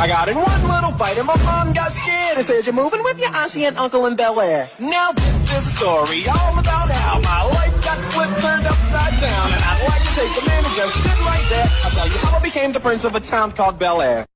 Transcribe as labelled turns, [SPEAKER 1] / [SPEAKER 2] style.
[SPEAKER 1] I got in one little fight and my mom got scared and said, you're moving with your auntie and uncle in Bel Air. Now this is a story all about how my life got flipped turned upside down. And I'd like to take a minute, just sit right there. I'll tell you how I became the prince of a town called Bel Air.